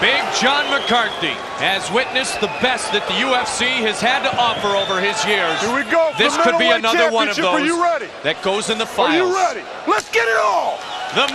Big John McCarthy has witnessed the best that the UFC has had to offer over his years. Here we go. This could be another one of those Are you ready? that goes in the files. Are you ready? Let's get it all. The